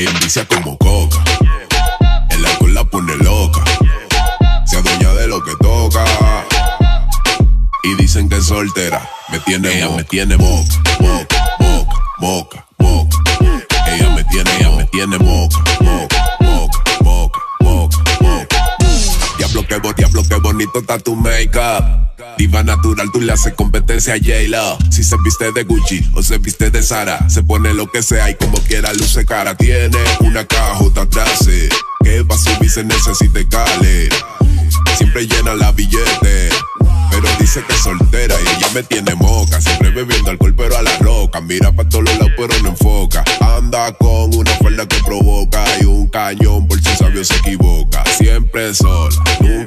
Ella envicia como coca. El alcohol la pone loca. Se adueña de lo que toca. Y dicen que es soltera. Me tiene, ella me tiene moca, Que, bo- que bonito está tu make-up. Diva natural, tú le haces competencia a J-Lo. Si se viste de Gucci o se viste de Sara, se pone lo que sea y como quiera luce cara. Tiene una cajota atrás, eh, que pa' subir se necesita cale. Siempre llena la billete. Pero dice que es soltera y ella me tiene moca. Siempre bebiendo alcohol, pero a la roca. Mira pa' todos lados, pero no enfoca. Anda con una falda que provoca y un cañón por si sabio se equivoca. Siempre sola. Los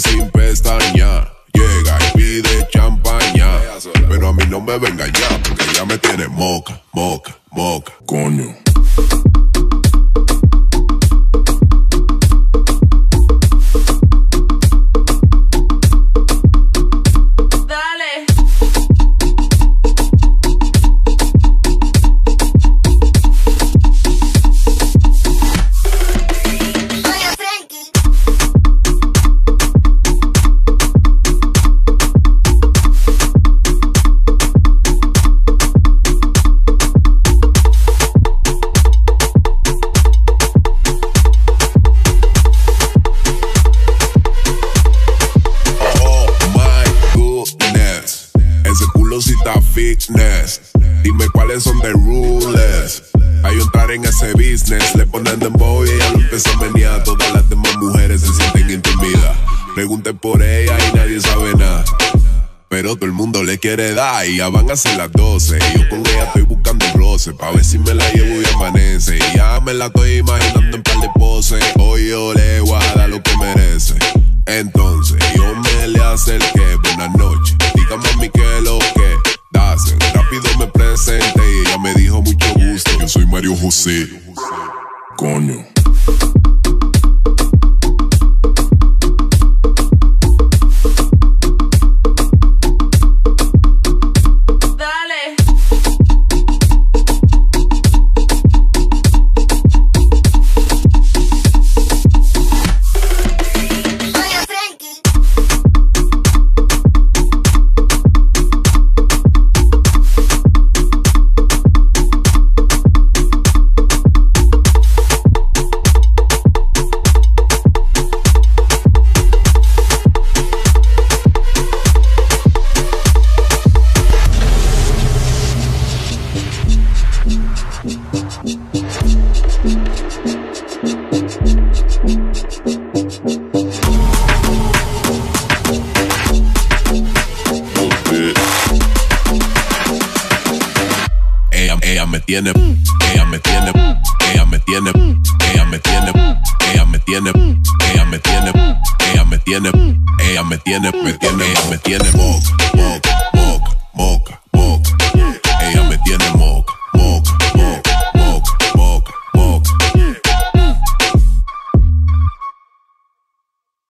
sin pestaña. Llega y pide champaña. Pero a mí no me venga ya, porque ella me tiene moca, moca, moca. Coño. Dime cuáles son the rules. Hay entrar en ese business. Le ponen dembow y ella lo empieza a. Todas las demás mujeres se sienten intimidadas. Pregunten por ella y nadie sabe nada. Pero todo el mundo le quiere dar y ya van a ser las 12. Y yo con ella estoy buscando roce. Pa' ver si me la llevo y amanece. Y ya me la estoy imaginando en par de poses. Hoy yo le voy a dar lo que merece. Entonces yo me le acerqué. você, Cônio. tiene, ella me tiene, ella me tiene, ella me tiene, ella me tiene, ella me tiene, ella me tiene, ella me tiene, me tiene, ella me tiene, mock, mock, mock, mock.